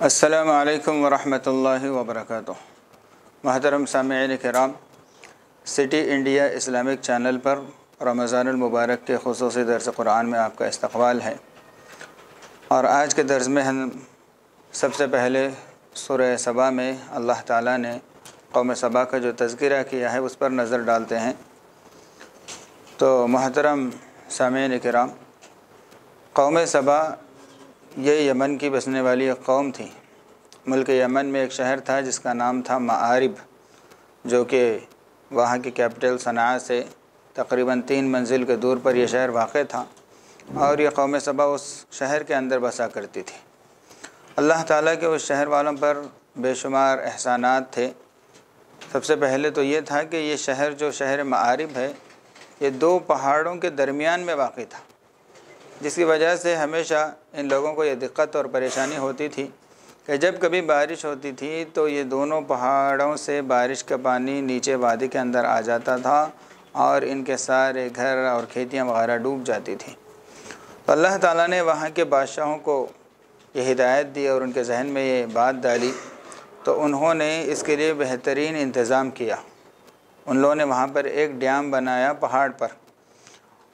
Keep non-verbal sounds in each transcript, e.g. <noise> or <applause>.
असलकम वरहमल वबरक महतरम सामीन कराम सिटी इंडिया इस्लामिक चैनल पर रमज़ानमबारक के खसूस दरस कुरान में आपका इस्तबाल है। और आज के दर्स में हम सबसे पहले सुर सबा में अल्लाह ताला ने कौम सबा का जो तस्करा किया है, उस पर नज़र डालते हैं। तो महतरम सामीन कराम कौम सबा ये यमन की बसने वाली एक कौम थी। मुल्क यमन में एक शहर था जिसका नाम था मारिब जो कि वहाँ की कैपिटल सना से तकरीबन तीन मंजिल के दूर पर यह शहर वाक़ था और ये कौम सबा उस शहर के अंदर बसा करती थी। अल्लाह ताला के उस शहर वालों पर बेशुमार एहसानात थे। सबसे पहले तो ये था कि ये शहर जो शहर मारिब है, ये दो पहाड़ों के दरमियान में वाक़ था, जिसकी वजह से हमेशा इन लोगों को ये दिक्कत और परेशानी होती थी कि जब कभी बारिश होती थी तो ये दोनों पहाड़ों से बारिश का पानी नीचे वादी के अंदर आ जाता था और इनके सारे घर और खेतियाँ वगैरह डूब जाती थी। तो अल्लाह ताला ने वहाँ के बादशाहों को ये हिदायत दी और उनके जहन में ये बात डाली। तो उन्होंने इसके लिए बेहतरीन इंतज़ाम किया। उन लोगों ने वहाँ पर एक डैम बनाया पहाड़ पर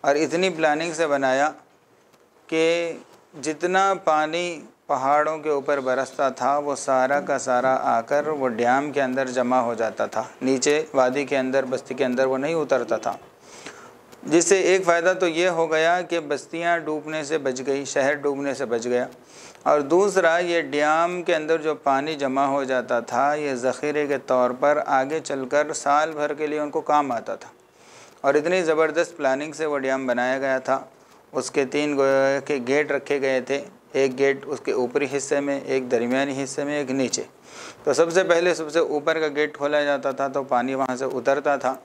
और इतनी प्लानिंग से बनाया कि जितना पानी पहाड़ों के ऊपर बरसता था, वो सारा का सारा आकर वो डैम के अंदर जमा हो जाता था। नीचे वादी के अंदर, बस्ती के अंदर वो नहीं उतरता था। जिससे एक फ़ायदा तो ये हो गया कि बस्तियाँ डूबने से बच गई, शहर डूबने से बच गया। और दूसरा, ये डैम के अंदर जो पानी जमा हो जाता था, ये ज़ख़ीरे के तौर पर आगे चलकर साल भर के लिए उनको काम आता था। और इतनी ज़बरदस्त प्लानिंग से वो डैम बनाया गया था। उसके तीन के गेट रखे गए थे। एक गेट उसके ऊपरी हिस्से में, एक दरमियानी हिस्से में, एक नीचे। तो सबसे पहले सबसे ऊपर का गेट खोला जाता था तो पानी वहाँ से उतरता था।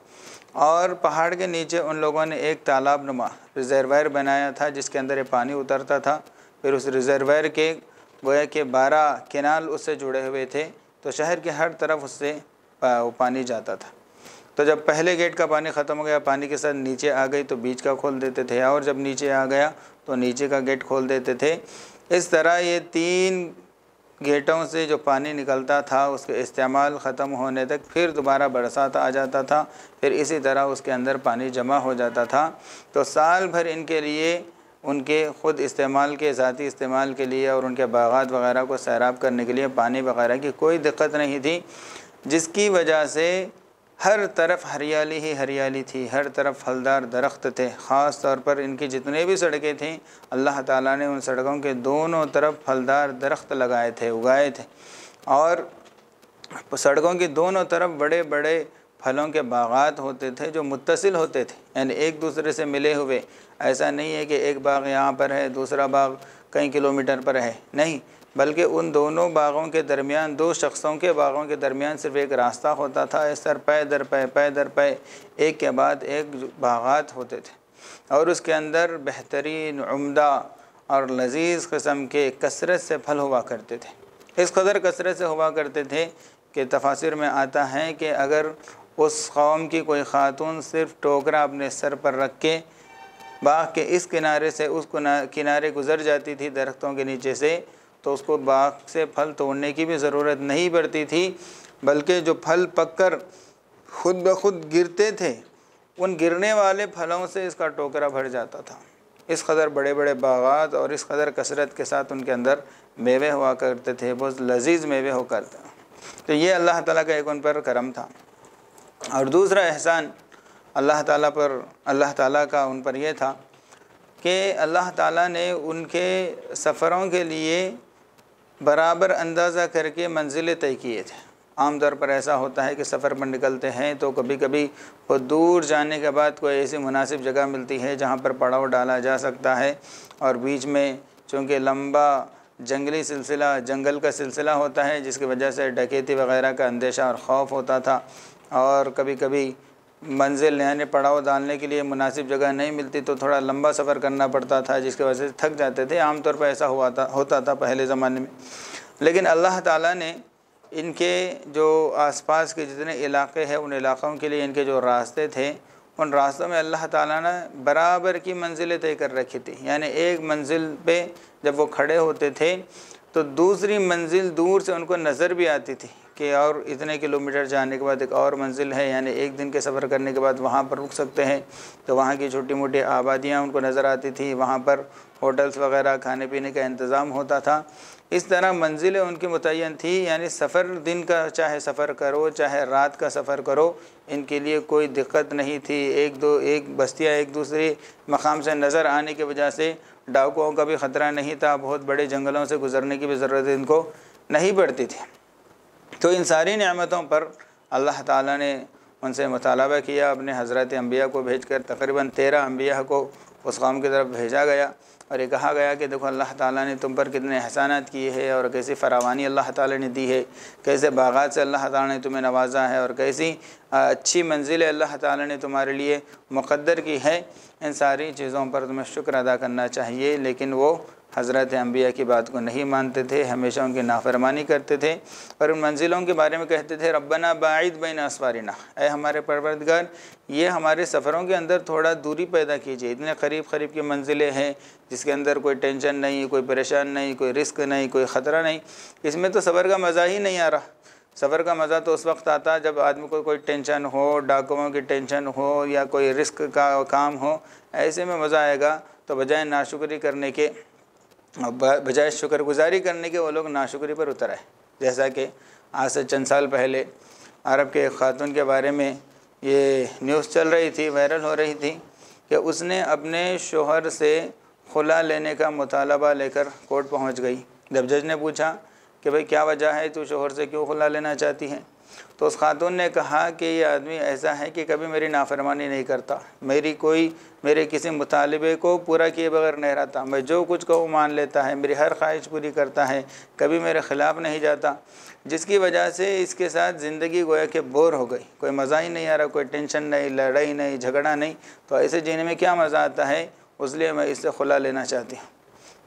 और पहाड़ के नीचे उन लोगों ने एक तालाब नुमा रिजर्वायर बनाया था, जिसके अंदर ये पानी उतरता था। फिर उस रिजर्वायर के गोया के बारह केनाल उससे जुड़े हुए थे। तो शहर के हर तरफ़ उससे पानी जाता था। तो जब पहले गेट का पानी ख़त्म हो गया, पानी के साथ नीचे आ गई तो बीच का खोल देते थे। और जब नीचे आ गया तो नीचे का गेट खोल देते थे। इस तरह ये तीन गेटों से जो पानी निकलता था, उसके इस्तेमाल ख़त्म होने तक फिर दोबारा बरसात आ जाता था। फिर इसी तरह उसके अंदर पानी जमा हो जाता था। तो साल भर इनके लिए, उनके ख़ुद इस्तेमाल के, ज़ाती इस्तेमाल के लिए और उनके बागात वगैरह को सैराब करने के लिए पानी वगैरह की कोई दिक्कत नहीं थी। जिसकी वजह से हर तरफ़ हरियाली ही हरियाली थी, हर तरफ़ फलदार दरख्त थे। ख़ास तौर पर इनकी जितने भी सड़कें थीं, अल्लाह ताला ने उन सड़कों के दोनों तरफ़ फलदार दरख्त लगाए थे, उगाए थे। और सड़कों की दोनों तरफ़ बड़े बड़े फलों के बागात होते थे, जो मुतसिल होते थे, यानी एक दूसरे से मिले हुए। ऐसा नहीं है कि एक बाग यहाँ पर है, दूसरा बाग कई किलोमीटर पर है। नहीं बल्कि उन दोनों बागों के दरमियान, दो शख्सों के बागों के दरमियान सिर्फ़ एक रास्ता होता था इस तर पै, दर पै पै, दर पै, एक के बाद एक बागात होते थे। और उसके अंदर बेहतरीन, उम्दा और लजीज़ कस्म के कसरत से फल हुआ करते थे। इस कदर कसरत से हुआ करते थे कि तफासिर में आता है कि अगर उस कौम की कोई ख़ातून सिर्फ़ टोकरा अपने सर पर रख के, बाग के इस किनारे से उस किनारे गुज़र जाती थी, दरख्तों के नीचे से तो उसको बाग से फल तोड़ने की भी ज़रूरत नहीं पड़ती थी, बल्कि जो फल पककर खुद ब खुद गिरते थे, उन गिरने वाले फलों से इसका टोकरा भर जाता था। इस कदर बड़े बड़े बागात और इस कदर कसरत के साथ उनके अंदर मेवे हुआ करते थे बहुत लजीज मेवे हो करते तो ये अल्लाह ताला का एक उन पर करम था। और दूसरा एहसान अल्लाह ताला पर, अल्लाह ताला का उन पर यह था कि अल्लाह ताला ने उनके सफ़रों के लिए बराबर अंदाज़ा करके मंजिलें तय किए थे। आम तौर पर ऐसा होता है कि सफ़र पर निकलते हैं तो कभी कभी वो दूर जाने के बाद कोई ऐसी मुनासिब जगह मिलती है जहाँ पर पड़ाव डाला जा सकता है और बीच में चूँकि लंबा जंगली सिलसिला, जंगल का सिलसिला होता है जिसकी वजह से डकैती वगैरह का अंदेशा और ख़ौफ होता था और कभी कभी मंजिल यानी पड़ाव डालने के लिए मुनासिब जगह नहीं मिलती तो थोड़ा लंबा सफ़र करना पड़ता था, जिसकी वजह से थक जाते थे। आमतौर पर ऐसा हुआ था, होता था पहले ज़माने में। लेकिन अल्लाह ताला ने इनके जो आसपास के जितने इलाके हैं, उन इलाक़ों के लिए इनके जो रास्ते थे, उन रास्तों में अल्लाह ताला ने बराबर की मंजिलें तय कर रखी थी। यानी एक मंजिल पे जब वो खड़े होते थे तो दूसरी मंजिल दूर से उनको नज़र भी आती थी। कि और इतने किलोमीटर जाने के बाद एक और मंजिल है, यानी एक दिन के सफ़र करने के बाद वहाँ पर रुक सकते हैं। तो वहाँ की छोटी मोटी आबादियाँ उनको नज़र आती थी। वहाँ पर होटल्स वगैरह खाने पीने का इंतज़ाम होता था। इस तरह मंजिलें उनकी मुतन थी, यानी सफ़र दिन का चाहे सफ़र करो, चाहे रात का सफ़र करो, इनके लिए कोई दिक्कत नहीं थी। एक दो, एक बस्तियाँ एक दूसरे मकाम से नज़र आने की वजह से डाकुओं का भी ख़तरा नहीं था। बहुत बड़े जंगलों से गुज़रने की भी ज़रूरत इनको नहीं पड़ती थी। तो इन सारी नियामतों पर अल्लाह ताला ने उनसे मुतालबा किया, अपने हज़रत अम्बिया को भेज कर तकरीबन तेरह अम्बिया को उस कौम की तरफ़ भेजा गया और ये कहा गया कि देखो अल्लाह ताला ने तुम पर कितने एहसानात किए हैं और कैसी फरावानी अल्लाह ताला ने दी है, कैसे बागात से अल्लाह ताला ने तुम्हें नवाजा है और कैसी अच्छी मंजिल अल्लाह ताला ने तुम्हारे लिए मुक़द्दर की है। इन सारी चीज़ों पर तुम्हें शुक्र अदा करना चाहिए, लेकिन वो हज़रत अम्बिया की बात को नहीं मानते थे, हमेशा उनकी नाफरमानी करते थे और उन मंजिलों के बारे में कहते थे, रब्बना बाइद बिन असवारिना ए हमारे परवरदगार, ये हमारे सफ़रों के अंदर थोड़ा दूरी पैदा कीजिए, इतने करीब करीब की मंजिलें हैं जिसके अंदर कोई टेंशन नहीं, कोई परेशान नहीं, कोई रिस्क नहीं, कोई ख़तरा नहीं, इसमें तो सफ़र का मज़ा ही नहीं आ रहा। सफ़र का मज़ा तो उस वक्त आता जब आदमी को कोई टेंशन हो, डाकुओं की टेंशन हो या कोई रिस्क का काम हो, ऐसे में मज़ा आएगा तो बजाय नाशुक्री करने के बजाय शुक्रगुजारी करने के वो लोग नाशुक्री पर उतर आए। जैसा कि आज से चंद साल पहले अरब के खातून के बारे में ये न्यूज़ चल रही थी, वायरल हो रही थी कि उसने अपने शोहर से खुला लेने का मुतालबा लेकर कोर्ट पहुँच गई। जब जज ने पूछा कि भाई क्या वजह है तू शोहर से क्यों खुला लेना चाहती है? तो उस खातून ने कहा कि ये आदमी ऐसा है कि कभी मेरी नाफरमानी नहीं करता। मेरी कोई, मेरे किसी मुतालबे को पूरा किए बगैर नहीं रहता। मैं जो कुछ कहूँ मान लेता है, मेरी हर ख्वाहिश पूरी करता है, कभी मेरे ख़िलाफ़ नहीं जाता। जिसकी वजह से इसके साथ ज़िंदगी गोया के बोर हो गई। कोई मज़ा ही नहीं आ रहा, कोई टेंशन नहीं, लड़ाई नहीं, झगड़ा नहीं। तो ऐसे जीने में क्या मज़ा आता है? उसलिए मैं इससे खुला लेना चाहती हूँ।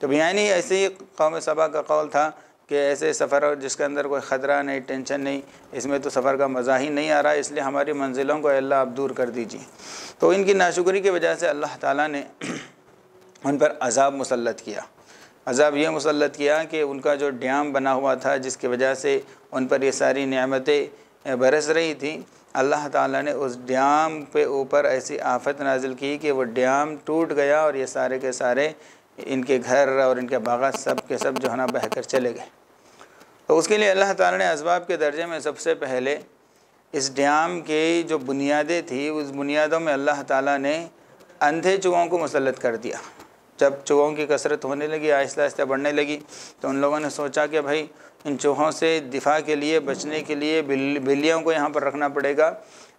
तो बयानी ऐसे ही कौम सभा का कौल था कि ऐसे सफ़र जिसके अंदर कोई ख़तरा नहीं, टेंशन नहीं, इसमें तो सफ़र का मज़ा ही नहीं आ रहा, इसलिए हमारी मंजिलों को अल्लाह आप दूर कर दीजिए। तो इनकी नाशुक्री की वजह से अल्लाह ताला ने <clears throat> उन पर अजाब मुसलत किया। अजाब ये मुसलत किया कि उनका जो ड्याम बना हुआ था, जिसकी वजह से उन पर ये सारी नियामतें बरस रही थी, अल्लाह ताला ने उस ड्याम पे ऊपर ऐसी आफत नाजिल की कि वो ड्याम टूट गया और ये सारे के सारे इनके घर और इनके बागात सब के सब जो है ना बह कर चले गए। तो उसके लिए अल्लाह ताला ने इसबाब के दर्जे में सबसे पहले इस डैम के जो बुनियादें थी, उस बुनियादों में अल्लाह ताला ने अंधे चूहों को मुसलत कर दिया। जब चूहों की कसरत होने लगी, आहिस्ता आहिस्ता बढ़ने लगी तो उन लोगों ने सोचा कि भाई इन चूहों से दिफा के लिए, बचने के लिए बिल, बिल्लियों को यहाँ पर रखना पड़ेगा।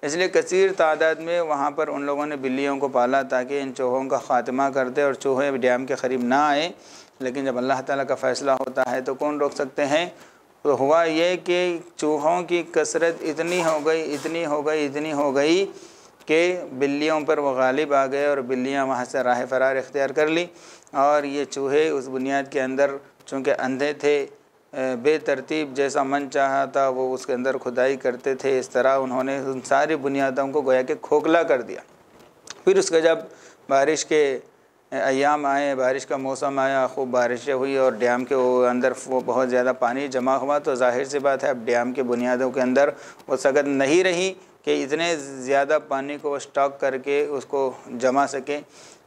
इसलिए कसीर तादाद में वहाँ पर उन लोगों ने बिल्लियों को पाला ताकि इन चूहों का ख़ात्मा कर दे और चूहे डैम के करीब ना आए। लेकिन जब अल्लाह ताला का फ़ैसला होता है तो कौन रोक सकते हैं? तो हुआ ये कि चूहों की कसरत इतनी हो गई, इतनी हो गई, इतनी हो गई कि बिल्लियों पर वो गालिब आ गए और बिल्लियाँ वहाँ से राह फरार इख्तियार कर ली। और ये चूहे उस बुनियाद के अंदर, चूँकि अंधे थे बेतरतीब जैसा मन चाहा था, वो उसके अंदर खुदाई करते थे। इस तरह उन्होंने उन सारी बुनियादों को गोया के खोखला कर दिया। फिर उसके जब बारिश के अयाम आए, बारिश का मौसम आया, खूब बारिशें हुई और डैम के अंदर वो बहुत ज़्यादा पानी जमा हुआ तो ज़ाहिर सी बात है, अब डैम के बुनियादों के अंदर वो सगत नहीं रही कि इतने ज़्यादा पानी को स्टॉक करके उसको जमा सके।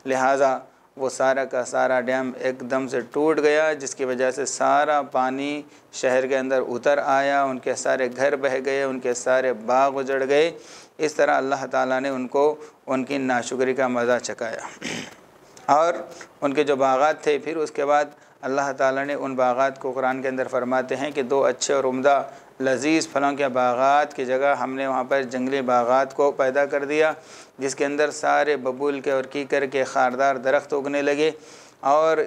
लिहाजा वो सारा का सारा डैम एकदम से टूट गया, जिसकी वजह से सारा पानी शहर के अंदर उतर आया, उनके सारे घर बह गए, उनके सारे बाग उजड़ गए। इस तरह अल्लाह ताला ने उनको, उनकी नाशुक्री का मज़ा चकाया और उनके जो बागात थे, फिर उसके बाद अल्लाह ताला ने उन बागात को कुरान के अंदर फरमाते हैं कि दो अच्छे और उम्दा, लजीज़ फलों के बागात की जगह हमने वहाँ पर जंगली बागात को पैदा कर दिया। जिसके अंदर सारे बबूल के और कीकर के खारदार दरख्त उगने लगे और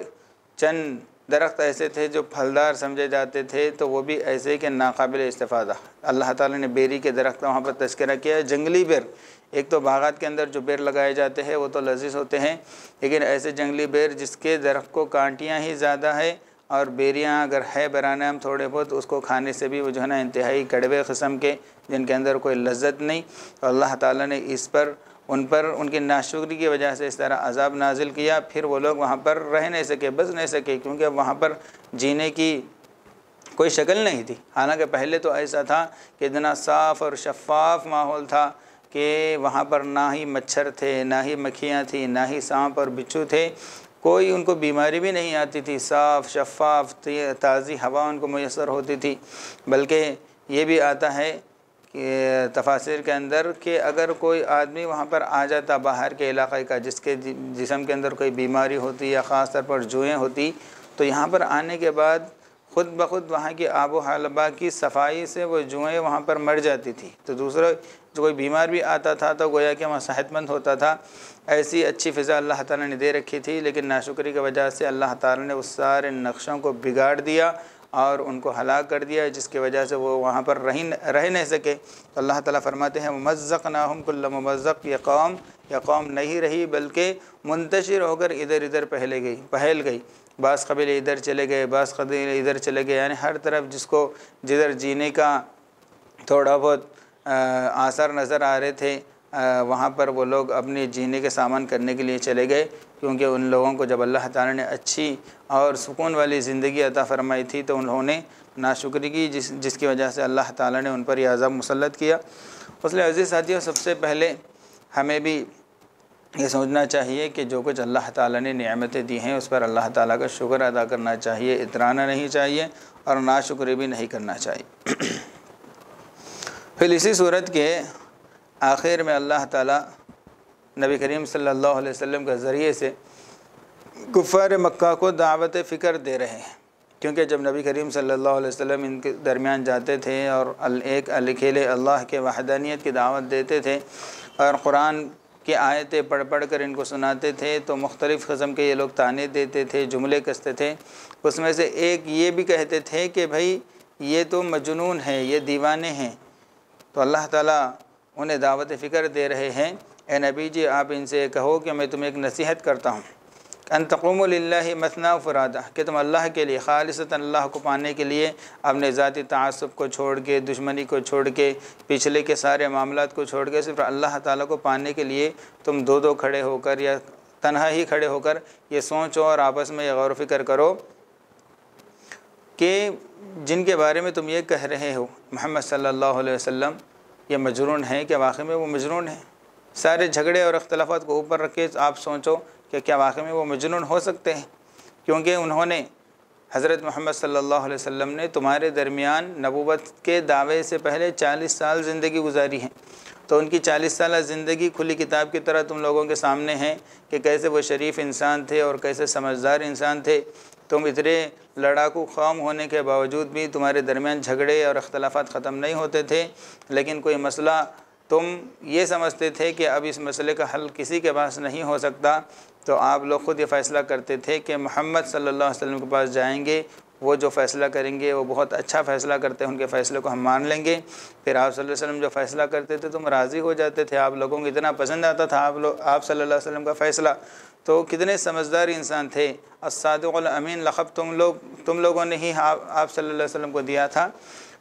चंद दरख्त ऐसे थे जो फलदार समझे जाते थे तो वो भी ऐसे के नाकबिल इस्तेफ़ादा। अल्लाह ताला ने बेरी के दरख्त वहाँ पर तस्करा किया है। जंगली बेर, एक तो बागात के अंदर जो बेर लगाए जाते हैं, वो तो लजीज होते हैं, लेकिन ऐसे जंगली बेर जिसके दरख्त को कांटियाँ ही ज़्यादा है और बेरियाँ अगर है बराना हम थोड़े बहुत तो उसको खाने से भी वो जो है ना, इंतहाई कड़वे क़स्म के, जिनके अंदर कोई लज्जत नहीं। तो अल्लाह ताला ने इस पर उन पर, उनकी नाशुक्री की वजह से इस तरह अजाब नाजिल किया, फिर वो लोग वहाँ पर रह नहीं सके बस नहीं सके, क्योंकि वहाँ पर जीने की कोई शक्ल नहीं थी। हालाँकि पहले तो ऐसा था कि इतना साफ़ और शफाफ माहौल था कि वहाँ पर ना ही मच्छर थे, ना ही मक्खियाँ थी, ना ही सांप और बिच्छू थे। कोई उनको बीमारी भी नहीं आती थी, साफ़, शफाफ ताज़ी हवा उनको मैसर होती थी। बल्कि ये भी आता है तफासिर के अंदर कि अगर कोई आदमी वहाँ पर आ जाता बाहर के इलाके का, जिसके जिसम के अंदर कोई बीमारी होती या ख़ास तौर पर जुएँ होती तो यहाँ पर आने के बाद ख़ुद ब खुद वहाँ की आबो हलबा की सफ़ाई से वो जुएँ वहाँ पर मर जाती थी। तो दूसरा, जो कोई बीमार भी आता था तो गोया कि वहाँ सेहतमंद होता था। ऐसी अच्छी फ़िज़ा अल्लाह ताला ने दे रखी थी, लेकिन नाशुक्री की वजह से अल्लाह ताला ने उस सारे नक्शों को बिगाड़ दिया। और उनको हलाक कर दिया, जिसकी वजह से वो वहाँ पर रह रह नहीं सके। तो अल्लाह ताला फरमाते हैं मज़क़ ना हम कुल्ल मज़क़ या कौम या कौम नहीं रही, बल्कि मुंतशिर होकर इधर इधर पहले गई, पहल गई। बास कबीले इधर चले गए, बास कबीले इधर चले गए, यानी हर तरफ़ जिसको, जिधर जीने का थोड़ा बहुत आसर नज़र आ रहे थे वहाँ पर वो लोग अपने जीने के सामान करने के लिए चले गए, क्योंकि उन लोगों को जब अल्लाह ताला ने अच्छी और सुकून वाली ज़िंदगी अता फ़रमाई थी तो उन्होंने नाशुक्री की, जिस, जिसकी वजह से अल्लाह ताला ने उन पर यह अज़ब मुसलत किया। उसलिए अज़ीज़ साथियों, सबसे पहले हमें भी ये सोचना चाहिए कि जो कुछ अल्लाह ताला ने नियामतें दी हैं, उस पर अल्लाह ताला का शुक्र अदा करना चाहिए, इतराना नहीं चाहिए और नाशुक्री भी नहीं करना चाहिए। <clears throat> फिर इसी सूरत के आखिर में अल्लाह ताला नबी करीम सल्लल्लाहु अलैहि वसल्लम के ज़रिए से कुफ़ार मक्का को दावत फ़िक्र दे रहे हैं। क्योंकि जब नबी करीम सल्लल्लाहु अलैहि वसल्लम इनके दरमियान जाते थे और एक अकेले अल्लाह के वहदानियत की दावत देते थे और कुरान की आयतें पढ़ पढ़ कर इनको सुनाते थे तो मुख्तलिफ़ कस्म के ये लोग ताने देते थे, जुमले कसते थे। उसमें से एक ये भी कहते थे कि भाई, ये तो मजनून है, ये दीवाने हैं। तो अल्लाह ताला उन्हें दावत फ़िक्र दे रहे हैं, ए नबी जी, आप इनसे कहो कि मैं तुम्हें एक नसीहत करता हूँ। अन तक़ुमल्ला मसना फ़रादा, कि तुम अल्लाह के लिए खालिसत अल्लाह को पाने के लिए, अपने ज़ाती तसब को छोड़ के, दुश्मनी को छोड़ के, पिछले के सारे मामला को छोड़ के, सिर्फ़ अल्लाह ताला को पाने के लिए तुम दो दो खड़े होकर या तनहा ही खड़े होकर ये सोचो और आपस में गौर फ़िक्र करो कि जिनके बारे में तुम ये कह रहे हो, मोहम्मद सल्लल्लाहु अलैहि वसल्लम ये मजरून है क्या वाकई में वो मजरून है? सारे झगड़े और अख्तलाफ़ात को ऊपर रख के आप सोचो कि क्या वाकई में वो मजनून हो सकते हैं? क्योंकि उन्होंने हज़रत मोहम्मद सल्लल्लाहु अलैहि वसल्लम ने तुम्हारे दरमियान नबूवत के दावे से पहले चालीस साल ज़िंदगी गुजारी है। तो उनकी चालीस साल ज़िंदगी खुली किताब की तरह तुम लोगों के सामने है कि कैसे वो शरीफ इंसान थे और कैसे समझदार इंसान थे। तुम इतने लड़ाकू कौम होने के बावजूद भी तुम्हारे दरमियान झगड़े और अख्तलाफात ख़त्म नहीं होते थे, लेकिन कोई मसला तुम ये समझते थे कि अब इस मसले का हल किसी के पास नहीं हो सकता। तो आप लोग ख़ुद ये फ़ैसला करते थे कि मोहम्मद सल्लल्लाहु अलैहि वसल्लम के पास जाएँगे वो जो फ़ैसला करेंगे, वो बहुत अच्छा फ़ैसला करते हैं, उनके फ़ैसले को हम मान लेंगे। फिर आप सल्लल्लाहु अलैहि वसल्लम जो फ़ैसला करते थे, तुम राज़ी हो जाते थे। आप लोगों को इतना पसंद आता था, आप लोग आप सल्लल्लाहु अलैहि वसल्लम का फ़ैसला। तो कितने समझदार इंसान थे। अमीन, लखब तुम लोग, तुम लोगों ने ही आप आप सल्लल्लाहु अलैहि वसल्लम को दिया था।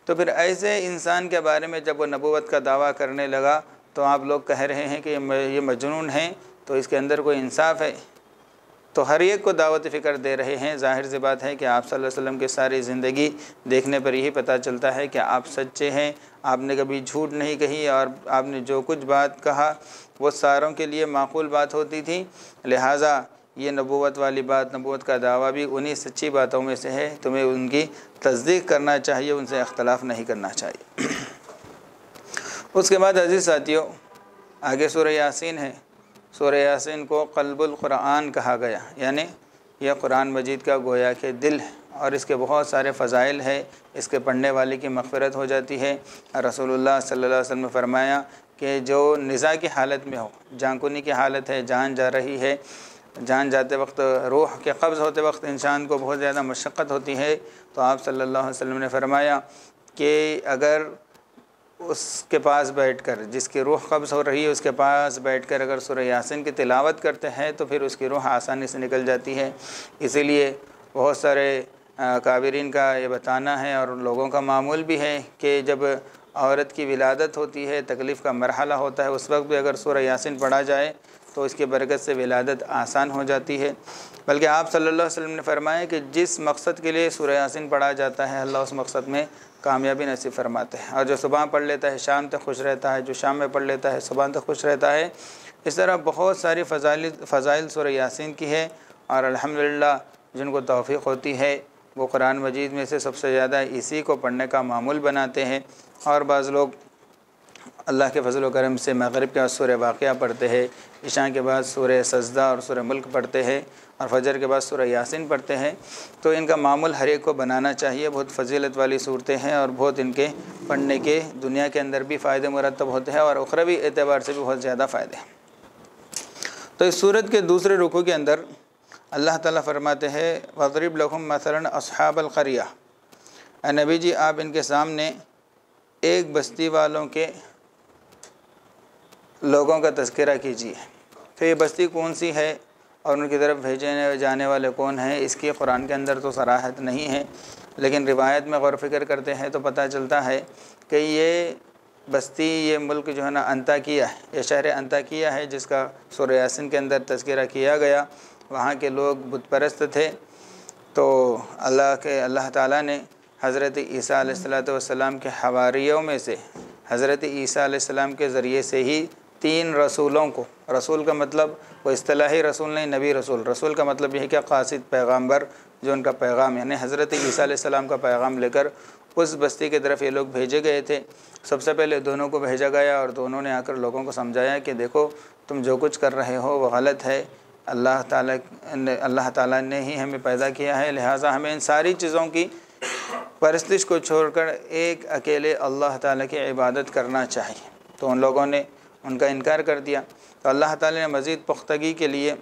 तो फिर ऐसे इंसान के बारे में जब वो नबूवत का दावा करने लगा तो आप लोग कह रहे हैं कि ये मजनून हैं तो इसके अंदर कोई इंसाफ है? तो हर एक को दावत फ़िक्र दे रहे हैं। ज़ाहिर सी बात है कि आप वसल्लम की सारी ज़िंदगी देखने पर यही पता चलता है कि आप सच्चे हैं, आपने कभी झूठ नहीं कही और आपने जो कुछ बात कहा, वो सारों के लिए माकूल बात होती थी। लिहाजा ये नबूवत वाली बात, नबूवत का दावा भी उन्हीं सच्ची बातों में से है। तुम्हें उनकी तस्दीक करना चाहिए, उनसे अख्तलाफ नहीं करना चाहिए। <clears throat> उसके बाद अज़ीज़ साथियों, आगे सुर यासीन है। सुर यासिन को क़ुरान कहा गया। यानी यह कुरान मजीद का गोया के दिल है और इसके बहुत सारे फ़ज़ाइल है। इसके पढ़ने वाले की मगफ़रत हो जाती है। रसोल्ला वसल्लम ने फरमाया कि जो निज़ा की हालत में हो जानकुनी की हालत है, जान जा रही है, जान जाते वक्त रूह के कब्ज़ होते वक्त इंसान को बहुत ज़्यादा मशक्क़त होती है तो आप सल्लल्लाहु अलैहि वसल्लम ने फरमाया कि अगर उसके पास बैठकर, जिसकी रूह कब्ज़ हो रही है, उसके पास बैठकर अगर सूर्य यासिन की तिलावत करते हैं तो फिर उसकी रूह आसानी से निकल जाती है। इसीलिए बहुत सारे काबरीन का ये बताना है और लोगों का मामूल भी है कि जब औरत की विलादत होती है, तकलीफ़ का मरहला होता है, उस वक्त भी अगर सूर्य यासिन पढ़ा जाए तो इसकी बरकत से विलादत आसान हो जाती है। बल्कि आप सल्लल्लाहु अलैहि वसल्लम ने फरमाया कि जिस मकसद के लिए सूर्य यासिन पढ़ा जाता है, अल्लाह उस मकसद में कामयाबी नसीब फरमाते हैं। और जो सुबह पढ़ लेता है, शाम तक खुश रहता है, जो शाम में पढ़ लेता है, सुबह तक खुश रहता है। इस तरह बहुत सारी फ़जाइल फ़जाइल सुर यासिन की है और अल्हम्दुलिल्लाह जिनको तौफ़ी होती है, वो कुरान मजीद में से सबसे ज़्यादा इसी को पढ़ने का मामूल बनाते हैं। और बाज़ लोग अल्लाह के फजल करम से मगरब के सूर्य वाक़ पढ़ते हैं ईशा के बाद सूर्य सजदा और सूर्य मुल्क पढ़ते हैं और फजर के बाद सूर्य यासिन पढ़ते हैं। तो इनका मामूल हर एक को बनाना चाहिए। बहुत फजीलत वाली सूरतें हैं और बहुत इनके पढ़ने के दुनिया के अंदर भी फ़ायदे मुरतब होते हैं और उखरवी एतबार से भी बहुत ज़्यादा फ़ायदे हैं। तो इस सूरत के दूसरे रुकू के अंदर अल्लाह ताला फरमाते हैं, वज़रब लहम मसलन असहाबलक़रिया नबी जी, आप इनके सामने एक बस्ती वालों के लोगों का तस्करा कीजिए। तो ये बस्ती कौन सी है और उनकी तरफ़ भेजे जाने वाले कौन हैं? इसकी कुरान के अंदर तो सराहत नहीं है, लेकिन रिवायत में गौर फ़िक्र करते हैं तो पता चलता है कि ये बस्ती, ये मुल्क जो है ना अंता किया है। ये शहर अंता किया है, जिसका सुर यासिन के अंदर तस्करा किया गया। वहाँ के लोग बुत परस्त थे। तो अल्लाह के अल्लाह ताला ने हज़रत ईसा सलाम के हवारियों में से हज़रत ईसा के ज़रिए से ही तीन रसूलों को। रसूल का मतलब वो असलाही रसूल नहीं, नबी रसूल। रसूल का मतलब यह क्या कासिद पैगाम्बर जो उनका पैगाम, यानी हज़रत ईसा का पैगाम लेकर उस बस्ती की तरफ़ ये लोग भेजे गए थे। सबसे पहले दोनों को भेजा गया और दोनों ने आकर लोगों को समझाया कि देखो, तुम जो कुछ कर रहे हो वो गलत है। अल्लाह ताला ने, अल्लाह ताला ने ही हमें पैदा किया है। लिहाजा हमें इन सारी चीज़ों की परस्तिश को छोड़कर एक अकेले अल्लाह ताला की इबादत करना चाहिए। तो उन लोगों ने उनका इनकार कर दिया। तो अल्लाह ताला ने मज़ीद पुख्तगी के लिए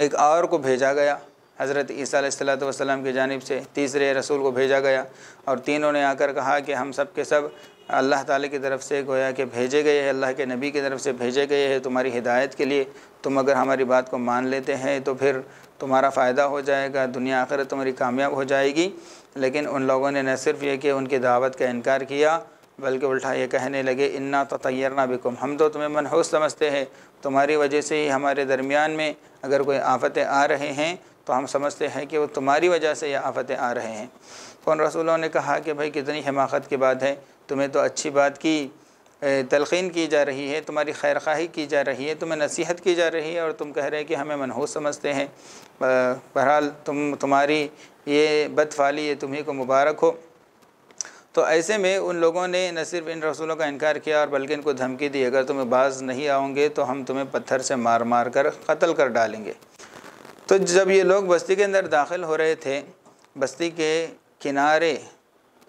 एक और को भेजा गया। हज़रत ईसा वसल्लम की जानब से तीसरे रसूल को भेजा गया और तीनों ने आकर कहा कि हम सब के सब अल्लाह ताला की तरफ़ से गोया कि भेजे गए हैं, अल्लाह के नबी की तरफ़ से भेजे गए हैं तुम्हारी हिदायत के लिए। तुम अगर हमारी बात को मान लेते हैं तो फिर तुम्हारा फ़ायदा हो जाएगा, दुनिया आखिर तुम्हारी कामयाब हो जाएगी। लेकिन उन लोगों ने न सिर्फ़ ये कि उनकी दावत का इनकार किया बल्कि उल्टा ये कहने लगे, इन्ना तो तैयारना बिकुम। हम तो तुम्हें मनहूस समझते हैं। तुम्हारी वजह से ही हमारे दरमियान में अगर कोई आफतें आ रहे हैं तो हम समझते हैं कि वो तुम्हारी वजह से ये आफतें आ रहे हैं। कौन रसूलों ने कहा कि, भाई, कितनी हिमाकत की बात है। तुम्हें तो अच्छी बात की तलखीन की जा रही है, तुम्हारी खैर खाही की जा रही है, तुम्हें नसीहत की जा रही है और तुम कह रहे हैं कि हमें मनहूस समझते हैं। बहरहाल, तुम, तुम्हारी ये बदफाली ये तुम्ही को मुबारक हो। तो ऐसे में उन लोगों ने न सिर्फ़ इन रसूलों का इनकार किया और बल्कि इनको धमकी दी, अगर तुम्हें बाज नहीं आओगे तो हम तुम्हें पत्थर से मार मार कर कत्ल कर डालेंगे। तो जब ये लोग बस्ती के अंदर दाखिल हो रहे थे, बस्ती के किनारे,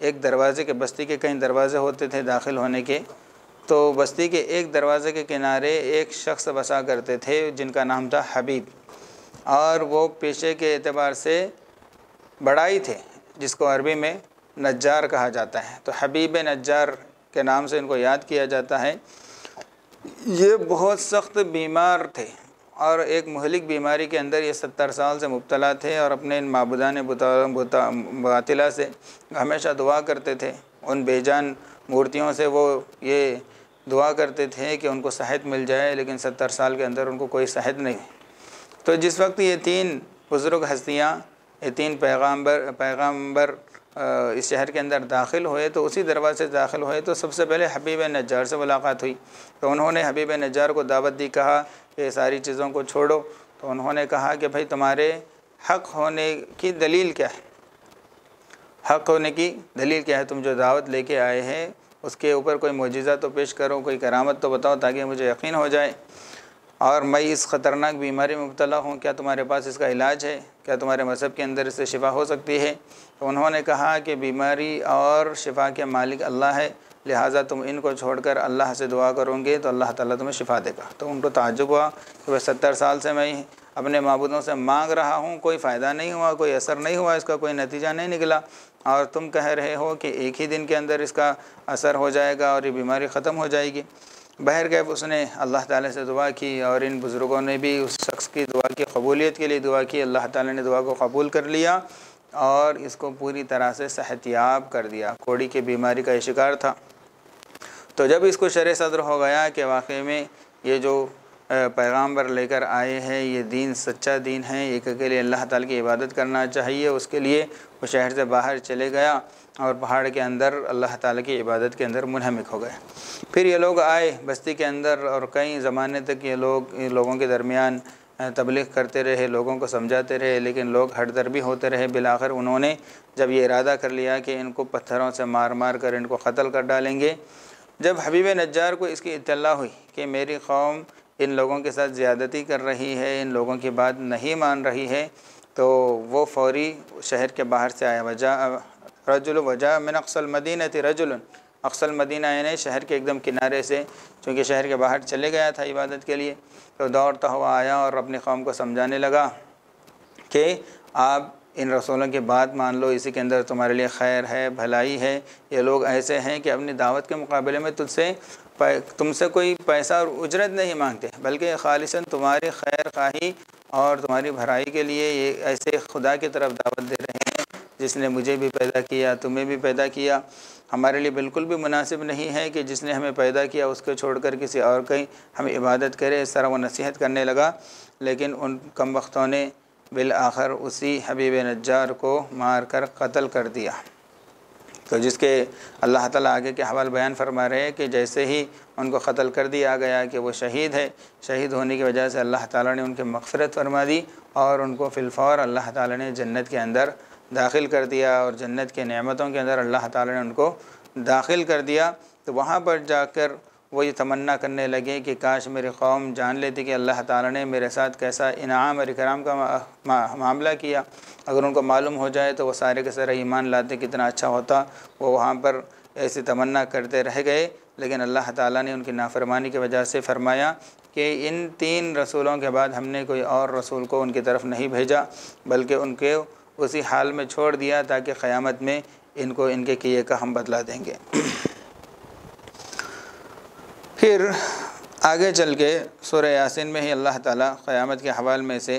एक दरवाज़े के, बस्ती के कई दरवाज़े होते थे दाखिल होने के तो बस्ती के एक दरवाज़े के किनारे एक शख्स बसा करते थे जिनका नाम था हबीब। और वो पेशे के अतबार से बड़ाई थे, जिसको अरबी में नज्जार कहा जाता है। तो हबीब नज्जार के नाम से इनको याद किया जाता है। ये बहुत सख्त बीमार थे और एक महलिक बीमारी के अंदर ये सत्तर साल से मुबतला थे और अपने इन माबुदान बातिला से हमेशा दुआ करते थे। उन बेजान मूर्तियों से वो ये दुआ करते थे कि उनको सेहत मिल जाए, लेकिन सत्तर साल के अंदर उनको कोई सेहत नहीं। तो जिस वक्त ये तीन बुज़ुर्ग हस्तियाँ, ये तीन पैगाम्बर पैगाम्बर इस शहर के अंदर दाखिल हुए तो उसी दरवाजे से दाखिल हुए तो सबसे पहले हबीब नजार से मुलाकात हुई। तो उन्होंने हबीब नजार को दावत दी, कहा कि सारी चीज़ों को छोड़ो। तो उन्होंने कहा कि भाई, तुम्हारे हक होने की दलील क्या है? हक होने की दलील क्या है? तुम जो दावत लेके आए हैं, उसके ऊपर कोई मुजज़ा तो पेश करो, कोई करामत तो बताओ ताकि मुझे यकीन हो जाए। और मैं इस ख़तरनाक बीमारी में मुबतला हूँ, क्या तुम्हारे पास इसका इलाज है? क्या तुम्हारे मज़हब के अंदर इससे शिफा हो सकती है? तो उन्होंने कहा कि बीमारी और शिफा के मालिक अल्लाह है, लिहाजा तुम इनको छोड़कर अल्लाह से दुआ करोगे तो अल्लाह ताला तुम्हें शिफा देगा। तो उनको ताजुब हुआ कि वह सत्तर साल से मैं अपने मबूदों से मांग रहा हूँ, कोई फ़ायदा नहीं हुआ, कोई असर नहीं हुआ, इसका कोई नतीजा नहीं निकला। और तुम कह रहे हो कि एक ही दिन के अंदर इसका असर हो जाएगा और ये बीमारी ख़त्म हो जाएगी। बहर गैब उसने अल्लाह ताला से दुआ की और इन बुज़ुर्गों ने भी उस शख्स की दुआ की, कबूलियत के लिए दुआ की। अल्लाह ताला ने दुआ को कबूल कर लिया और इसको पूरी तरह से सेहतियाब कर दिया। कोड़ी की बीमारी का शिकार था। तो जब इसको शर सदर हो गया कि वाकई में ये जो पैगाम्बर लेकर आए हैं। ये दीन सच्चा दीन है। एक अकेले अल्लाह ताला की इबादत करना चाहिए। उसके लिए वो शहर से बाहर चले गया और पहाड़ के अंदर अल्लाह ताला की इबादत के अंदर मुनहमिक हो गए। फिर ये लोग आए बस्ती के अंदर और कई ज़माने तक ये लोग लोगों के दरमियान तबलीग करते रहे, लोगों को समझाते रहे, लेकिन लोग हट भी होते रहे। बिलाकर उन्होंने जब ये इरादा कर लिया कि इनको पत्थरों से मार मार कर इनको क़त्ल कर डालेंगे, जब हबीब नज्जार को इसकी इतला हुई कि मेरी कौम इन लोगों के साथ ज़्यादती कर रही है, इन लोगों की बात नहीं मान रही है तो वो फौरी शहर के बाहर से आया। वजह, रजुल, वजह मिन अक्सल मदीन थी रजुल अक्सल मदीना यानी शहर के एकदम किनारे से, चूँकि शहर के बाहर चले गया था इबादत के लिए तो दौड़ता हुआ आया और अपनी कौम को समझाने लगा कि आप इन रसूलों की बात मान लो, इसी के अंदर तुम्हारे लिए खैर है, भलाई है। ये लोग ऐसे हैं कि अपनी दावत के मुकाबले में तुझसे तुमसे कोई पैसा और उजरत नहीं मांगते, बल्कि खालिशन तुम्हारी खैर खाही और तुम्हारी भलाई के लिए ये ऐसे खुदा की तरफ़ दावत दे रहे हैं, जिसने मुझे भी पैदा किया, तुम्हें भी पैदा किया। हमारे लिए बिल्कुल भी मुनासिब नहीं है कि जिसने हमें पैदा किया, उसको छोड़कर किसी और कहीं हम इबादत करें, इस तरह वो नसीहत करने लगा। लेकिन उन कम वक्तों ने बिल आखिर उसी हबीब नज्जार को मार कर कत्ल कर दिया। तो जिसके अल्लाह ताला आगे के हवाल बयान फरमा रहे हैं कि जैसे ही उनको क़त्ल कर दिया गया कि वो शहीद है, शहीद होने की वजह से अल्लाह ताला ने उनकी मगफ़रत फरमा दी और उनको फ़िलफ़ौर अल्लाह ताला ने जन्नत के अंदर दाखिल कर दिया और जन्नत के नेमतों के अंदर अल्लाह ताला ने उनको दाखिल कर दिया। तो वहाँ पर जाकर वो ये तमन्ना करने लगे कि काश मेरी कौम जान लेती कि अल्लाह ताला ने मेरे साथ कैसा इनाम और इकराम का मामला किया। अगर उनको मालूम हो जाए तो वो सारे के सारे ईमान लाते कितना अच्छा होता। वो वहाँ पर ऐसी तमन्ना करते रह गए। लेकिन अल्लाह ताला ने उनकी नाफरमानी की वजह से फ़रमाया कि इन तीन रसूलों के बाद हमने कोई और रसूल को उनकी तरफ़ नहीं भेजा, बल्कि उनके उसी हाल में छोड़ दिया ताकि क़यामत में इनको इनके किए का हम बदला देंगे। फिर आगे चल के सुर यासिन में ही अल्लाह ताला क़यामत के हवाल में से,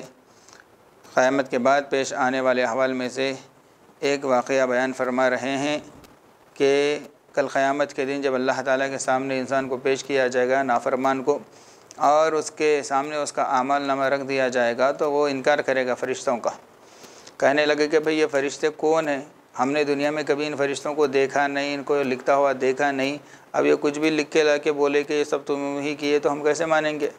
क़यामत के बाद पेश आने वाले हवाल में से एक वाक़ बयान फरमा रहे हैं कि कल क़यामत के दिन जब अल्लाह ताला के सामने इंसान को पेश किया जाएगा नाफरमान को और उसके सामने उसका आमाल नामा रख दिया जाएगा तो वो इनकार करेगा फ़रिश्तों का। कहने लगे कि भाई ये फ़रिश्ते कौन हैं? हमने दुनिया में कभी इन फरिश्तों को देखा नहीं, इनको लिखता हुआ देखा नहीं। अब ये कुछ भी लिख के ला के बोले कि ये सब तुम ही किए तो हम कैसे मानेंगे?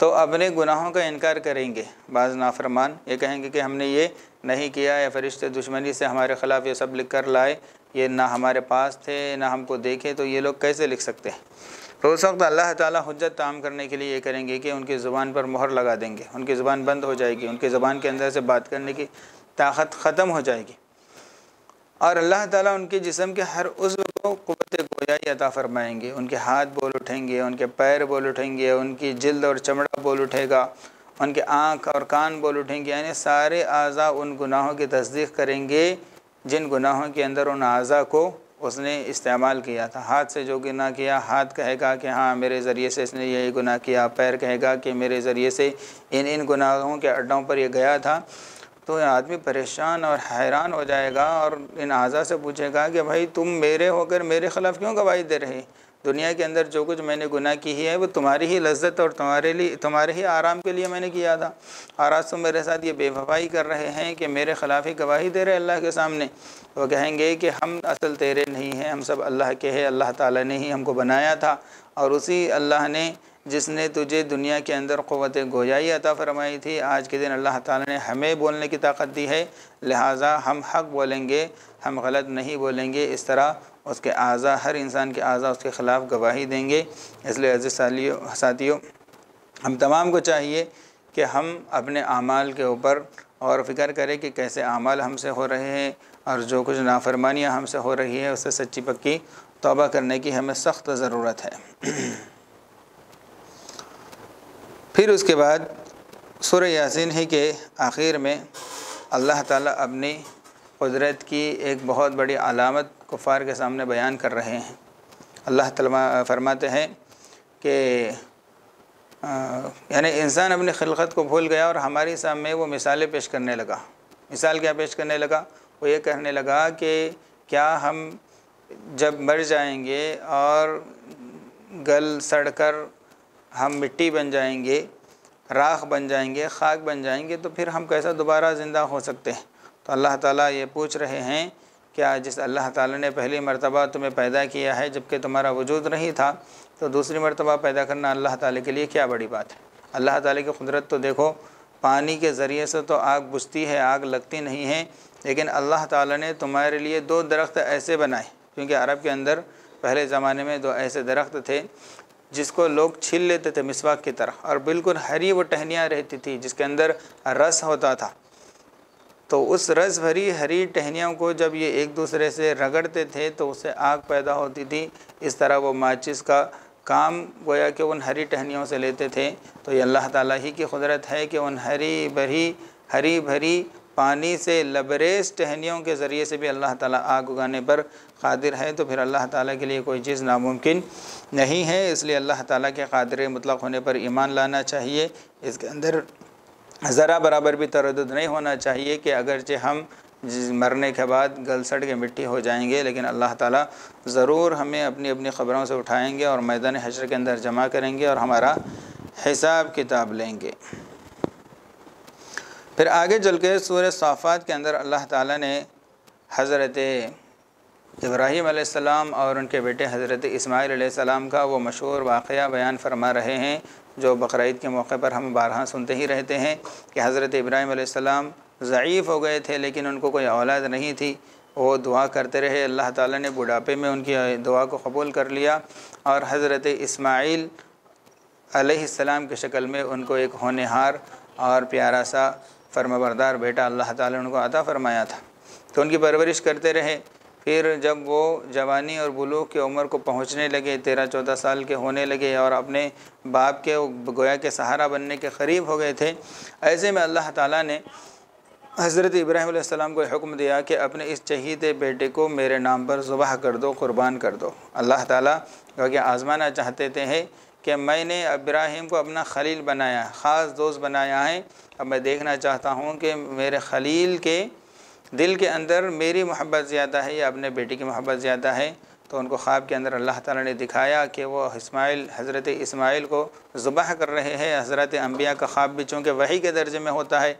तो अपने गुनाहों का इनकार करेंगे, बाज़ नाफरमान। ये कहेंगे कि हमने ये नहीं किया, या फरिश्ते दुश्मनी से हमारे ख़िलाफ़ ये सब लिख कर लाए। ये ना हमारे पास थे, ना हमको देखे तो ये लोग कैसे लिख सकते हैं? तो उस वक्त अल्लाह ताला हजत ताम करने के लिए ये करेंगे कि उनकी ज़ुबान पर मोहर लगा देंगे। उनकी ज़ुबान बंद हो जाएगी, उनकी ज़ुबान के अंदर से बात करने की ताकत ख़त्म हो जाएगी। और अल्लाह ताला उनके जिसम के हर उज़्व को क़वत गोयाई अता फ़रमाएँगे। उनके हाथ बोल उठेंगे, उनके पैर बोल उठेंगे, उनकी जल्द और चमड़ा बोल उठेगा, उनके आँख और कान बोल उठेंगे। यानी सारे अज़ा उन गुनाहों की तस्दीक करेंगे, जिन गुनाहों के अंदर उन अज़ा को उसने इस्तेमाल किया था। हाथ से जो गुनाह किया, हाथ कहेगा कि हाँ मेरे ज़रिए से इसने यही गुनाह किया। पैर कहेगा कि मेरे ज़रिए से इन इन गुनाहों के अड्डों पर यह गया था। तो आदमी परेशान और हैरान हो जाएगा और इन आज़ा से पूछेगा कि भाई तुम मेरे होकर मेरे ख़िलाफ़ क्यों गवाही दे रहे दुनिया के अंदर जो कुछ मैंने गुनाह की है, वो तुम्हारी ही लज्जत और तुम्हारे लिए, तुम्हारे ही आराम के लिए मैंने किया था। और आज तुम मेरे साथ ये बेवफाई कर रहे हैं कि मेरे ख़िलाफ़ ही गवाही दे रहे अल्लाह के सामने। वो कहेंगे कि हम असल तेरे नहीं हैं, हम सब अल्लाह के हैं, अल्लाह ताला ने ही हमको बनाया था। और उसी अल्लाह ने जिसने तुझे दुनिया के अंदर क़वत गोयाई अता फ़रमाई थी, आज के दिन अल्लाह ताला ने हमें बोलने की ताकत दी है, लिहाजा हम हक़ बोलेंगे, हम गलत नहीं बोलेंगे, इस तरह उसके अज़ा हर इंसान के अज़ा उसके ख़िलाफ़ गवाही देंगे। इसलिए अज़ साथियों, हम तमाम को चाहिए कि हम अपने अमाल के ऊपर और फ़िक्र करें कि कैसे अमाल हमसे हो रहे हैं और जो कुछ नाफरमानियाँ हमसे हो रही है, उससे सच्ची पक्की तोबा करने की हमें सख्त ज़रूरत है। फिर उसके बाद सुर यासिन ही के आखिर में अल्लाह ताला अपनी कुदरत की एक बहुत बड़ी अलामत कुफ़ार के सामने बयान कर रहे हैं। अल्लाह फरमाते हैं कि यानी इंसान अपनी खिलकत को भूल गया और हमारे सामने वो मिसालें पेश करने लगा। मिसाल क्या पेश करने लगा? वो ये कहने लगा कि क्या हम जब मर जाएँगे और गल सड़ कर हम मिट्टी बन जाएँगे, राख बन जाएँगे, खाक बन जाएँगे तो फिर हम कैसा दोबारा ज़िंदा हो सकते हैं? तो अल्लाह ताला ये पूछ रहे हैं, क्या जिस अल्लाह ताला ने पहली मरतबा तुम्हें पैदा किया है, जबकि तुम्हारा वजूद नहीं था तो दूसरी मरतबा पैदा करना अल्लाह ताला के लिए क्या बड़ी बात है? अल्लाह ताला की कुदरत तो देखो, पानी के ज़रिए से तो आग बुझती है, आग लगती नहीं है, लेकिन अल्लाह ताला ने तुम्हारे लिए दो दरख्त ऐसे बनाए, क्योंकि अरब के अंदर पहले ज़माने में दो ऐसे दरख्त थे जिसको लोग छील लेते थे मिसवाक की तरह। और बिल्कुल हरी वो टहनियाँ रहती थी, जिसके अंदर रस होता था। तो उस रस भरी हरी टहनियों को जब ये एक दूसरे से रगड़ते थे तो उससे आग पैदा होती थी। इस तरह वो माचिस का काम गोया कि उन हरी टहनियों से लेते थे। तो ये अल्लाह ताला ही की कुदरत है कि उन हरी भरी हरी भरी पानी से लबरेज टहनियों के ज़रिए से भी अल्लाह ताला आग उगाने पर कादिर है तो फिर अल्लाह ताला के लिए कोई चीज़ नामुमकिन नहीं है। इसलिए अल्लाह ताला के कादिर मतलब होने पर ईमान लाना चाहिए। इसके अंदर ज़रा बराबर भी तरद नहीं होना चाहिए कि अगरचे हम मरने के बाद गल सड़ के मिट्टी हो जाएँगे, लेकिन अल्लाह ताला ज़रूर हमें अपनी अपनी ख़बरों से उठाएँगे और मैदान हशर के अंदर जमा करेंगे और हमारा हिसाब किताब लेंगे। फिर आगे चल के सूर साफ़ात के अंदर अल्लाह ताला ने हज़रत इब्राहीम अलैहिस्सलाम और उनके बेटे हज़रत इस्माईल का वो मशहूर वाक़ बयान फरमा रहे हैं, जो बकरीद के मौके पर हम बारहा सुनते ही रहते हैं कि हज़रत इब्राहीम ज़यीफ़ हो गए थे, लेकिन उनको कोई औलाद नहीं थी। वो दुआ करते रहे, अल्लाह ताला ने बुढ़ापे में उनकी दुआ को कबूल कर लिया और हज़रत इस्माईल अलैहिस्सलाम की शक्ल में उनको एक होनहार और प्यारा सा फर्मबरदार बेटा अल्लाह ताला उनको अता फ़रमाया था। तो उनकी परवरिश करते रहे। फिर जब वो जवानी और बुलूक की उम्र को पहुँचने लगे, तेरह चौदह साल के होने लगे और अपने बाप के गोया के सहारा बनने के करीब हो गए थे, ऐसे में अल्लाह ताला ने हज़रत इब्राहिम को हुक्म दिया कि अपने इस चहीते बेटे को मेरे नाम पर ज़ुबह कर दो, क़ुरबान कर दो। अल्लाह ताला क्योंकि आज़माना चाहते थे कि मैंने इब्राहिम को अपना खलील बनाया, ख़ास दोस्त बनाया है। अब मैं देखना चाहता हूँ कि मेरे खलील के दिल के अंदर मेरी मोहब्बत ज़्यादा है या अपने बेटी की मोहब्बत ज़्यादा है? तो उनको ख्वाब के अंदर अल्लाह ताला ने दिखाया कि वो इस्माइल, हज़रत इस्माइल को ज़ुबह कर रहे हैं। हज़रत अम्बिया का ख्वाब भी चूँकि वही के दर्जे में होता है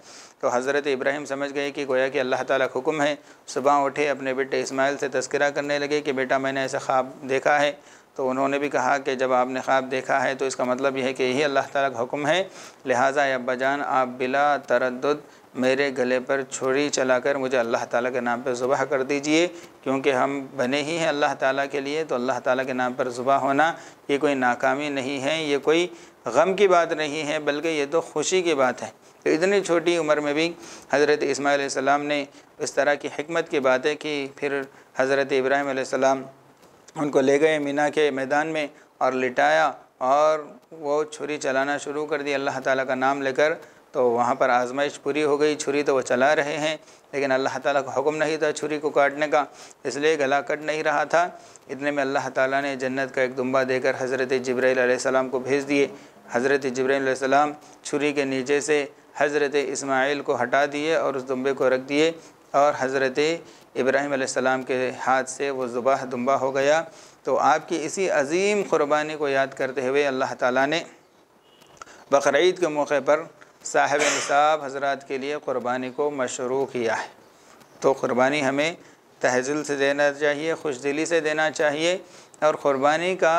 तो हज़रत इब्राहिम समझ गए कि गोया कि अल्लाह ताला हुक्म है, सुबह उठे अपने बेटे इस्माइल से तस्करा करने लगे कि बेटा मैंने ऐसा ख्वाब देखा है। तो उन्होंने भी कहा कि जब आपने ख्वाब देखा है तो इसका मतलब यह है कि यही अल्लाह ताला का हुक्म है, लिहाजा अब्बा जान, आप बिला तरद मेरे गले पर छुरी चलाकर मुझे अल्लाह ताला के नाम पर ज़ुबह कर दीजिए, क्योंकि हम बने ही हैं अल्लाह ताला के लिए तो अल्लाह ताला के नाम पर ज़ुबह होना ये कोई नाकामी नहीं है, ये कोई गम की बात नहीं है, बल्कि ये तो खुशी की बात है। तो इतनी छोटी उम्र में भी हज़रत इसमाईसम ने इस तरह की हमत की बातें की, फिर हज़रत इब्राहिम उनको ले गए मीना के मैदान में और लिटाया और वो छुरी चलाना शुरू कर दी, अल्लाह ताला का नाम लेकर। तो वहाँ पर आजमाइश पूरी हो गई, छुरी तो वो चला रहे हैं, लेकिन अल्लाह ताला का हुक्म नहीं था छुरी को काटने का, इसलिए गला कट नहीं रहा था। इतने में अल्लाह ताला ने जन्नत का एक दुम्बा देकर हज़रत जब्राईल सलाम को भेज दिए। हज़रत जब्राईल सलाम छुरी के नीचे से हज़रत इस्माईल को हटा दिए और उस दुम्बे को रख दिए और हज़रत इब्राहिम सलाम के हाथ से वो ज़ुबाह दुम्बा हो गया। तो आपकी इसी अजीम क़ुरबानी को याद करते हुए अल्लाह ताला ने बकरीद के मौके पर साहब निसाब हज़रा के लिए क़ुरबानी को मशरू किया है। तो क़ुरबानी हमें तहजिल से देना चाहिए खुश दिली से देना चाहिए और क़ुरबानी का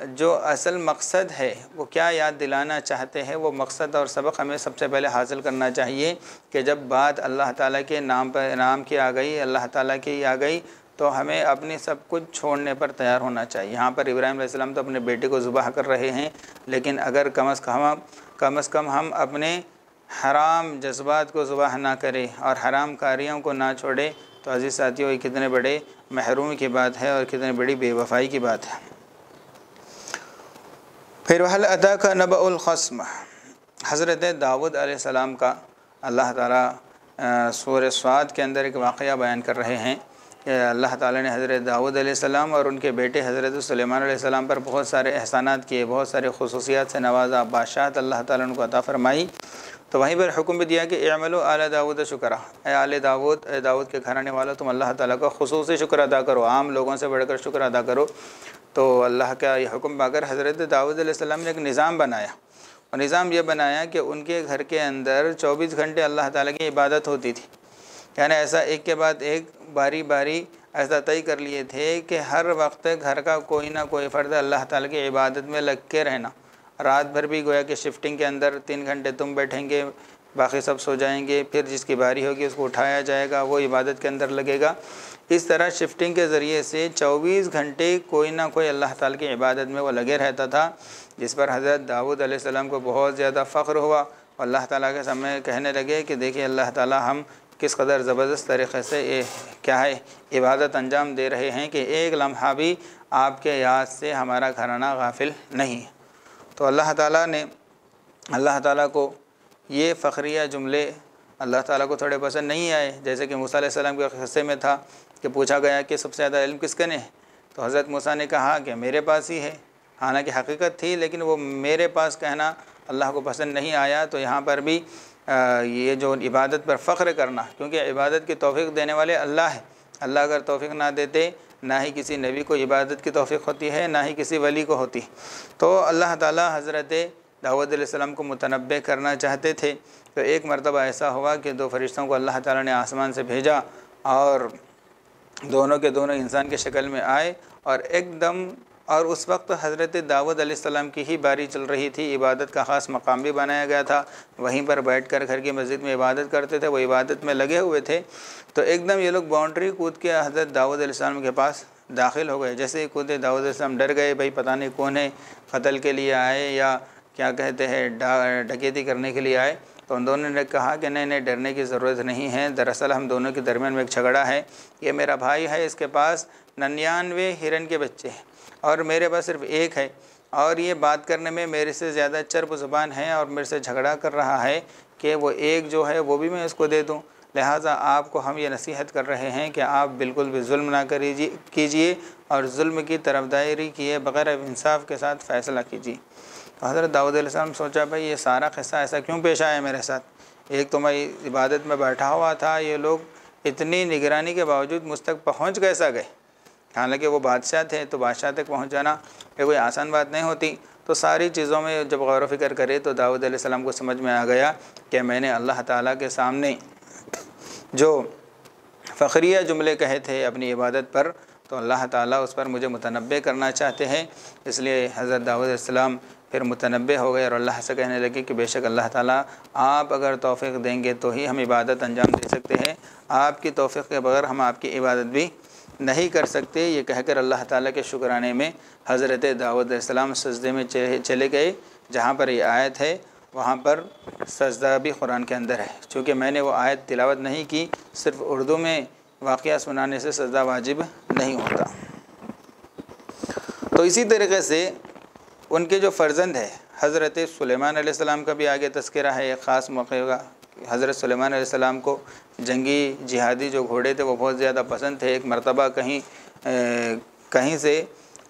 जो असल मकसद है, वो क्या याद दिलाना चाहते हैं? वो मकसद और सबक हमें सबसे पहले हासिल करना चाहिए कि जब बात अल्लाह ताला के नाम पर, नाम की आ गई, अल्लाह ताला की आ गई तो हमें अपने सब कुछ छोड़ने पर तैयार होना चाहिए। यहाँ पर इब्राहिम तो अपने बेटे को ज़ुबाह कर रहे हैं, लेकिन अगर कम अज़ कम कम अज़ कम हम अपने हराम जज्बात को ज़ुबाह ना करें और हराम कारियों को ना छोड़े तो अज़ीज़ साथियों कितने बड़े महरूम की बात है और कितनी बड़ी बेवफाई की बात है। फिर वहल अदा का नबलखसम हज़रत दाऊद आसमाम का अल्लाह ताला सूर स्वाद के अंदर एक वाक़ बयान कर रहे हैं। अल्लाह ताला ने हज़रत दाऊद सलाम और उनके बेटे हज़रत सलेमान सलाम पर बहुत सारे एहसानात किए, बहुत सारे खसूसियात से नवाजा बादशाह अल्लाह ताला उनको अता फ़रमाई। तो वहीं पर हुक्म भी दिया कि अमल आल दाऊद शुक्र आल दाऊद दाऊद के घराने वालों, तुम अल्लाह ताला का खसूस शुक्र अदा करो, आम लोगों से बढ़कर शुक्र अदा करो। तो अल्लाह का ये हुक्म पाकर हज़रत दाऊद सलाम ने एक निज़ाम बनाया। और निज़ाम ये बनाया कि उनके घर के अंदर 24 घंटे अल्लाह ताला की इबादत होती थी। यानी ऐसा एक के बाद एक बारी बारी ऐसा तय कर लिए थे कि हर वक्त घर का कोई ना कोई फ़र्द अल्लाह ताला की इबादत में लग के रहना। रात भर भी गोया कि शिफ्टिंग के अंदर तीन घंटे तुम बैठेंगे बाकी सब सो जाएँगे, फिर जिसकी बारी होगी उसको उठाया जाएगा, वो इबादत के अंदर लगेगा। इस तरह शिफ्टिंग के ज़रिए से 24 घंटे कोई ना कोई अल्लाह ताला की इबादत में वो लगे रहता था, जिस पर हज़रत दाऊद सलाम को बहुत ज़्यादा फ़ख्र हुआ। और अल्लाह ताला के सामने कहने लगे कि देखिए अल्लाह ताला हम किस कदर ज़बरदस्त तरीक़े से ये क्या है, इबादत अंजाम दे रहे हैं कि एक लम्हा भी आपके याद से हमारा घराना गाफिल नहीं। तो अल्लाह ताला ने, अल्लाह ताला को ये फ़खरिया जुमले अल्लाह ताला को थोड़े पसंद नहीं आए। जैसे कि मूसा सलाम के क़स्से में था कि पूछा गया कि सबसे ज़्यादा इल्म किसके ने? तो हज़रत मूसा ने कहा कि मेरे पास ही है। हालाँकि हकीकत थी, लेकिन वो मेरे पास कहना अल्लाह को पसंद नहीं आया। तो यहाँ पर भी ये जो इबादत पर फ़ख्र करना, क्योंकि इबादत की तोफ़ी देने वाले अल्लाह है। अल्लाह अगर तोफ़ी ना देते, ना ही किसी नबी को इबादत की तोफ़ी होती है, ना ही किसी वली को होती। तो अल्लाह ताला हज़रत दाऊद सलाम को मुतनबे करना चाहते थे तो एक मरतबा ऐसा हुआ कि दो फरिश्तों को अल्लाह ताला ने आसमान से भेजा और दोनों के दोनों इंसान के शक्ल में आए और एकदम, और उस वक्त हज़रत दाऊद सलाम की ही बारी चल रही थी। इबादत का ख़ास मकाम भी बनाया गया था। वहीं पर बैठ कर घर की मस्जिद में इबादत करते थे, वो इबादत में लगे हुए थे। तो एकदम ये लोग बाउंड्री कूद के हज़रत दाऊद सलाम के पास दाखिल हो गए। जैसे ही कूदे, दाऊद सलाम डर गए, भाई पता नहीं कौन है, कतल के लिए आए या क्या कहते हैं डकैती करने के लिए आए। तो उन दोनों ने कहा कि नहीं नहीं, डरने की ज़रूरत नहीं है। दरअसल हम दोनों के दरमियान में एक झगड़ा है। ये मेरा भाई है, इसके पास नन्यानवे हिरन के बच्चे हैं और मेरे पास सिर्फ़ एक है। और ये बात करने में मेरे से ज़्यादा चर्प ज़ुबान है और मेरे से झगड़ा कर रहा है कि वो एक जो है, वो भी मैं इसको दे दूँ। लिहाजा आपको हम ये नसीहत कर रहे हैं कि आप बिल्कुल भी जुल्म ना करीजिए, कीजिए और जुल्म की तरफदारी किए बग़ैर इंसाफ के साथ फ़ैसला कीजिए। तो हज़रत दाऊद सोचा, भाई, ये सारा क़स्सा ऐसा क्यों पेश आया मेरे साथ? एक तो मैं इबादत में बैठा हुआ था, ये लोग इतनी निगरानी के बावजूद मुझ तक पहुँच कैसा गए। हालाँकि वो बादशाह थे तो बादशाह तक पहुँच जाना ये कोई आसान बात नहीं होती। तो सारी चीज़ों में जब गौर फ़िक्र करे तो दाऊद सलाम को समझ में आ गया कि मैंने अल्लाह ताला के सामने जो फ़खरिया जुमले कहे थे अपनी इबादत पर तो अल्लाह ताला उस पर मुझे मुतनबे करना चाहते हैं। इसलिए हज़रत दाऊद फिर मुतनबे हो गए और अल्लाह से कहने लगे कि बेशक अल्लाह ताला आप अगर तोफ़ी देंगे तो ही हम इबादत अंजाम दे सकते हैं। आपकी तोफ़ी के बगैर हम आपकी इबादत भी नहीं कर सकते। ये कहकर अल्लाह ताला के शुक्राने में हज़रत दाऊद सलाम सजदे में चले गए, जहाँ पर ये आयत है। वहाँ पर सजदा भी कुरान के अंदर है। चूँकि मैंने वो आयत तिलावत नहीं की, सिर्फ़ उर्दू में वाक़ सुनाने से सजदा वाजिब नहीं होता। तो इसी तरीके से उनके जो फ़र्जंद है हज़रत सुलेमान सलाम का भी आगे तस्करा है एक ख़ास मौके का हज़रत सुलेमान सलाम को जंगी जिहादी जो घोड़े थे वो बहुत ज़्यादा पसंद थे। एक मरतबा कहीं ए, कहीं से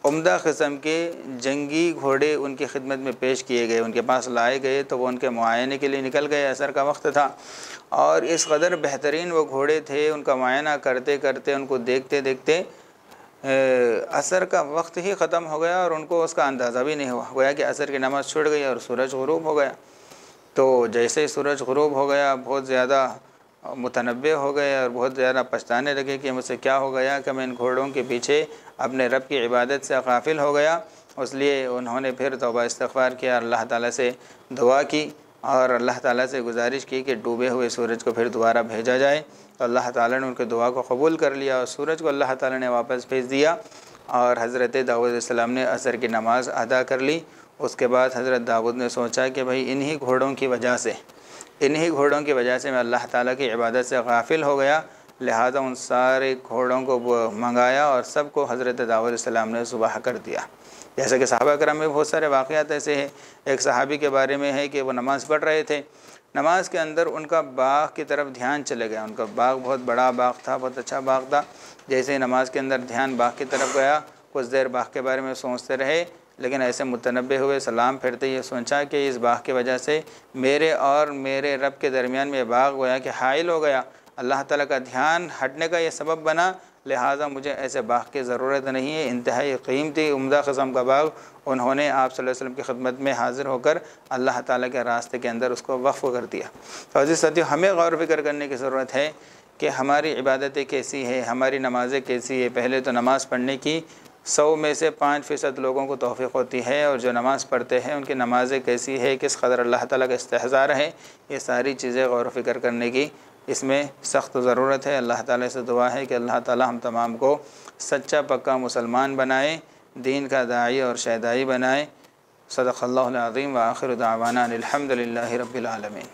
उम्दा किस्म के जंगी घोड़े उनकी खिदमत में पेश किए गए। उनके पास लाए गए तो वो उनके मुआयने के लिए निकल गए असर का वक्त था। और इस कदर बेहतरीन वो घोड़े थे उनका मुआयना करते करते उनको देखते देखते असर का वक्त ही ख़त्म हो गया और उनको उसका अंदाज़ा भी नहीं हुआ। गोया कि असर की नमाज़ छुट गई और सूरज गरूब हो गया। तो जैसे ही सूरज गरूब हो गया, बहुत ज़्यादा मुतनबे हो गए और बहुत ज़्यादा पछताने लगे कि मुझसे क्या हो गया कि मैं इन घोड़ों के पीछे अपने रब की इबादत से गाफिल हो गया। इसलिए उन्होंने फिर तोबा इस्तफ़ार किया और अल्लाह ताला से दुआ की। और अल्लाह ताला से गुजारिश की कि डूबे हुए सूरज को फिर दोबारा भेजा जाए। तो अल्लाह ताला ने उनके दुआ को कबूल कर लिया और सूरज को अल्लाह ताला ने वापस भेज दिया और हज़रत दाऊद ने असर की नमाज़ अदा कर ली। उसके बाद हज़रत दाऊद ने सोचा कि भाई इन्हीं घोड़ों की वजह से, इन्हीं घोड़ों की वजह से मैं अल्लाह ताला की इबादत से गाफिल हो गया। लिहाजा उन सारे घोड़ों को मंगाया और सबको हज़रत दाऊद ने सुबह कर दिया। जैसे कि साहबा करम में बहुत सारे वाक़ात ऐसे हैं। एक सहाबी के बारे में है कि वो नमाज़ पढ़ रहे थे। नमाज़ के अंदर उनका बाग की तरफ़ ध्यान चले गया। उनका बाग बहुत बड़ा बाग था, बहुत अच्छा बाग था। जैसे ही नमाज़ के अंदर ध्यान बाग की तरफ़ गया, कुछ देर बाग के बारे में सोचते रहे, लेकिन ऐसे मुतनबे हुए, सलाम फिरते ये सोचा कि इस बाग की वजह से मेरे और मेरे रब के दरमियान में बाग गोया कि हाइल हो गया। अल्लाह ताला का ध्यान हटने का ये सबब बना। लिहाजा मुझे ऐसे बाग की ज़रूरत नहीं है, इंतहाई कीमती उम्दा कस्म का बाग उन्होंने आप वसल्लम की खिदमत में हाज़िर होकर अल्लाह ताला के रास्ते के अंदर उसको वक्फ़ कर दिया। तो अज़ीज़ साथियों, हमें गौर फ़िक्र करने की ज़रूरत है कि हमारी इबादतें कैसी है, हमारी नमाज़ें कैसी है। पहले तो नमाज़ पढ़ने की सौ में से पाँच फ़ीसद लोगों को तोफ़ी होती है और जो नमाज़ पढ़ते हैं, उनकी नमाज़ें कैसी है, किस कदर अल्लाह ताला का इस्तेजार है, ये सारी चीज़ें गौर फ़िक्र करने की इसमें सख्त ज़रूरत है। अल्लाह ताला से दुआ है कि अल्लाह ताला हम तमाम को सच्चा, पक्का मुसलमान बनाए, दीन का दाई और शहदाई बनाए। सदक़ल्लाज़ीम व आखिर दावाना अलहमदिल्ला रबालमीन